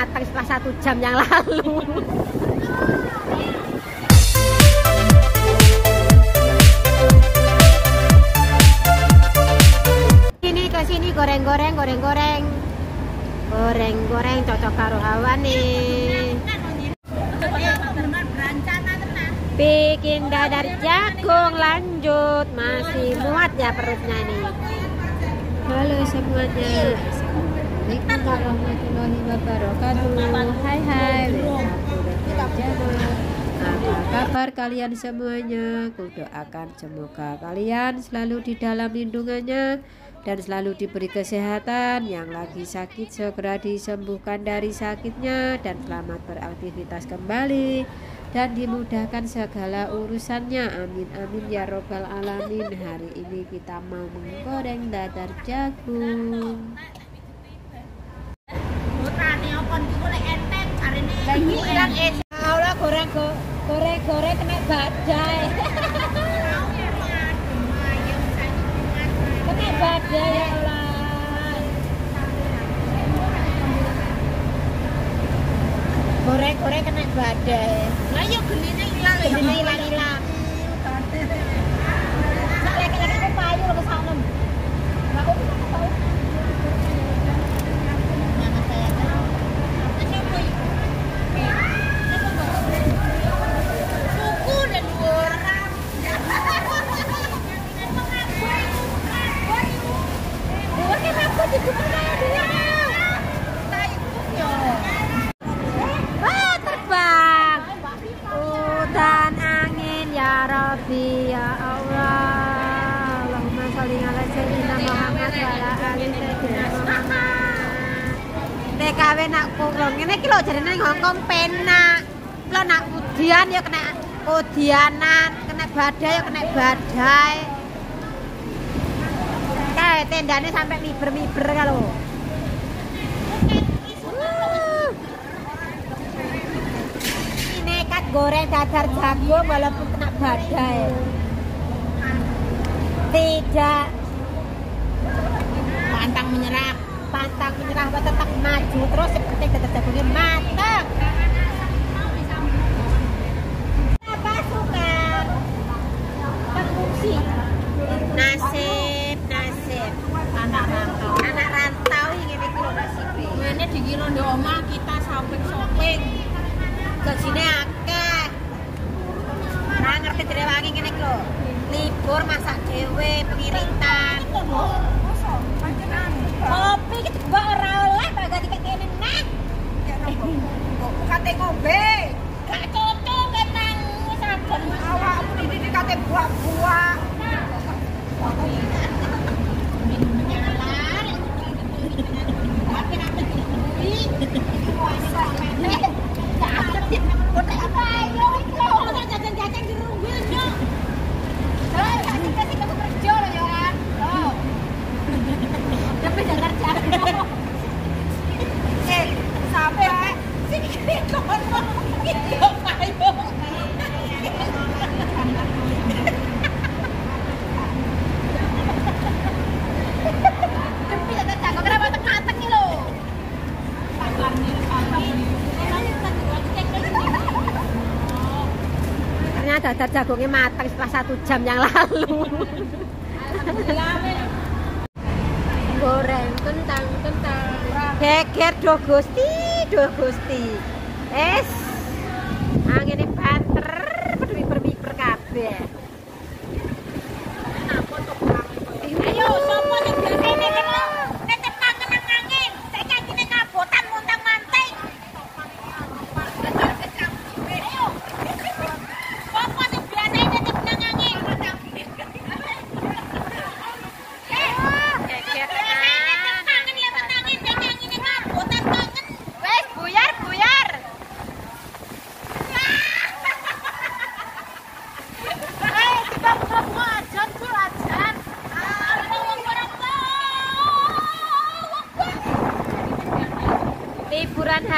matang setelah satu jam yang lalu. Ini ke sini goreng-goreng goreng-goreng. Goreng-goreng cocok karo hawa nih. Bikin dadar jagung lanjut. Masih muat ya perutnya nih halo semuanya Assalamualaikum warahmatullahi wabarakatuh Hai hai Apa kabar kalian semuanya Kudoakan semoga kalian selalu di dalam lindungannya Dan selalu diberi kesehatan Yang lagi sakit segera disembuhkan dari sakitnya Dan selamat beraktivitas kembali dan dimudahkan segala urusannya amin amin ya robbal alamin hari ini kita mau menggoreng dadar jagung Allah goreng goreng goreng kena badai kena badai ya Allah goreng goreng kena badai Lah yo genine ilang ya. Gedene ilang-ilang. Jarine ning Hongkong penak. Lho nak udian ya kena udianan, kena badai ya kena badai. Kayak tendane sampai miber-miber kalau. Nekat goreng dadar jagung walaupun kena badai. Tidak Pantang menyerah. Pantang menyerah tetap maju terus penting dadar jagungnya matang. Apa suka pengungsi? Nasib, nasib. Anak rantau. Anak rantau yang ini kilo nasibnya. Ngene dikira ndek omah kita shopping-shopping. Gajine akeh. Nah ngerti direwangi ngene iki lho. Libur masak dhewe pengiritan. Kopi iki mbok ora oleh bagak dikekene nah. Kate ngombe. Gak cocok ketang saben Awakmu iki kate buah-buah. Eh, sini. Ternyata dadar jagungnya matang setelah satu jam yang lalu. Goreng kentang kentang. Geger do gusti do gusti.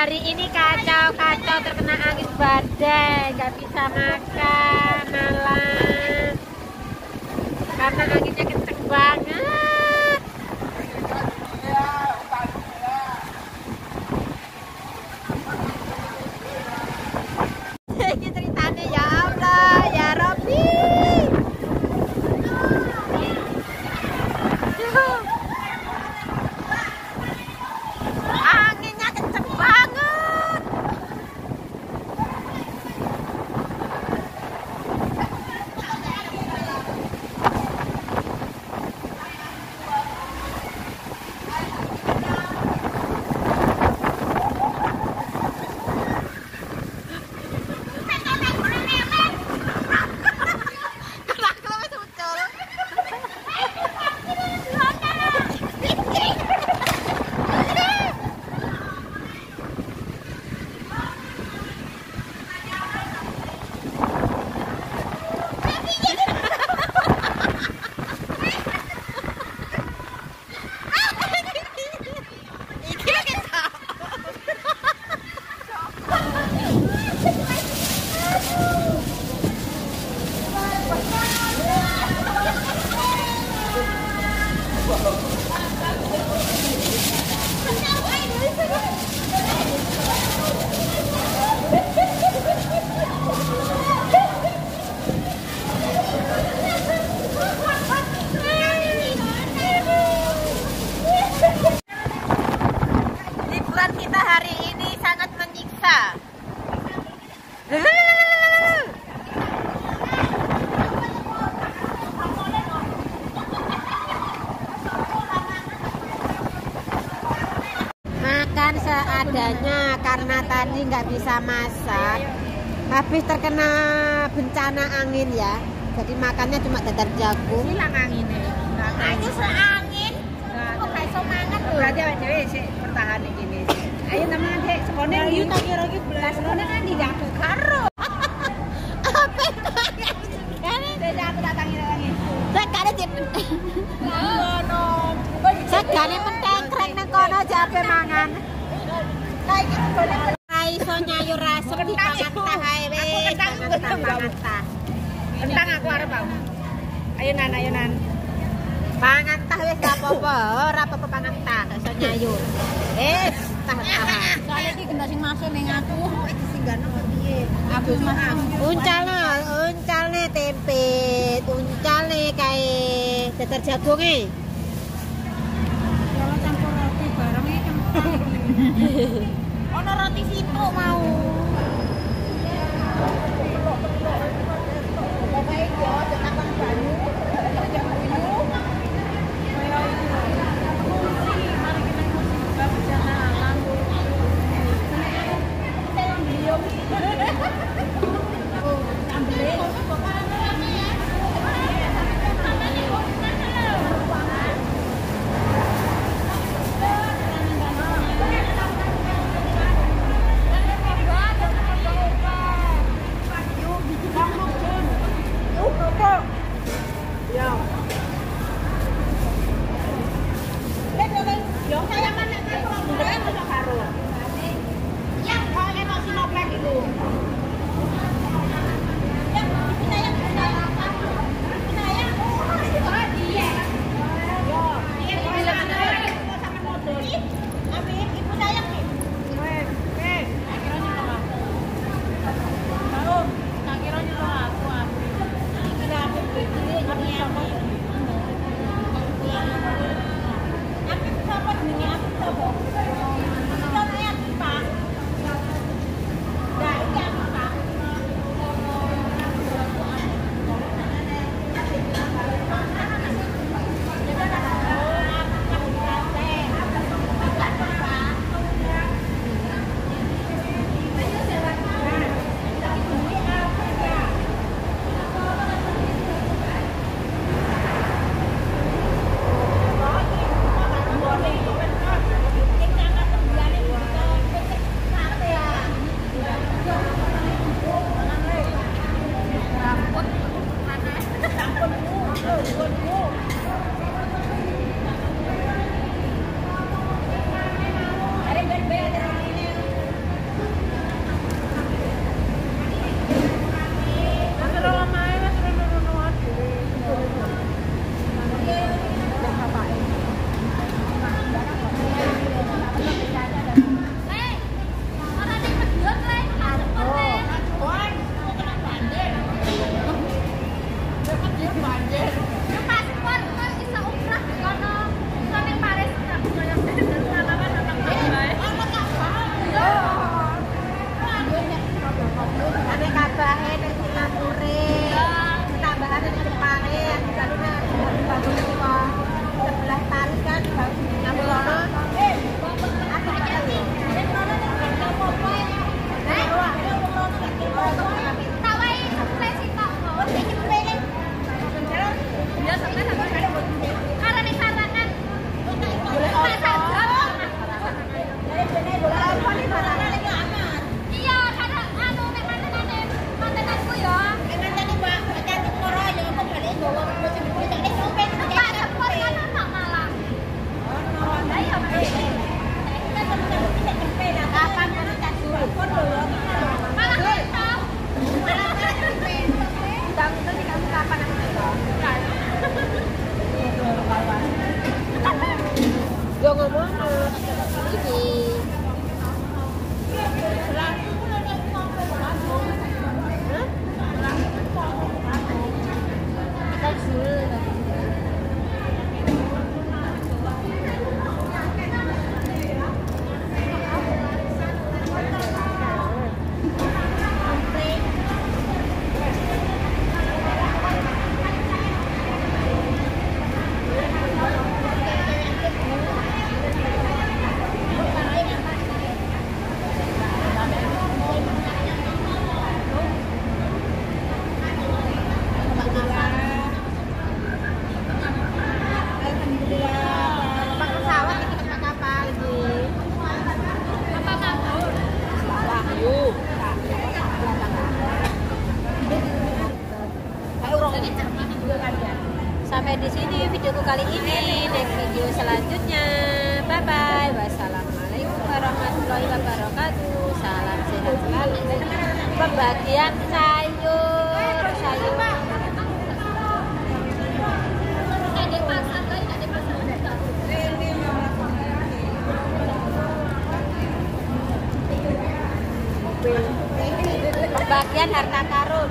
Hari ini kacau-kacau terkena angin badai, nggak bisa makan malam. Karena anginnya ini sangat menyiksa. makan seadanya karena tadi nggak bisa masak habis terkena bencana angin ya jadi makannya cuma dadar jagung hilang anginnya Ayo seangin. Kok iso mangan lho. berarti awake dhewe sik bertahan iki ayo teman dek sekone Ayo iki tak kira iki belas sekone kan di jatuh karo. Apa? Kan dek jatuh datangi datangi sekane jen. ngono segane mentekrek nang kono jape mangan? Rai iso nyayur rasem di ae wis Aku tah aku arep bau ayo nan ayo nan. Pangan tah wis gak apa-apa. Ora apa-apa pangan tah iso wis tah tahan Soalnya iki kena sing masuk ning aku. iki singgano piye Aku masuk. uncalne uncalne tempe uncalne kae dadar jagunge Kalau campur roti bareng iki kentang. Ono roti situ mau. kali ini next video selanjutnya. Bye bye wassalamualaikum warahmatullahi wabarakatuh. Salam sehat selalu. Pembagian sayur sayur. Pembagian harta karun.